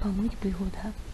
pas moi qui peux y.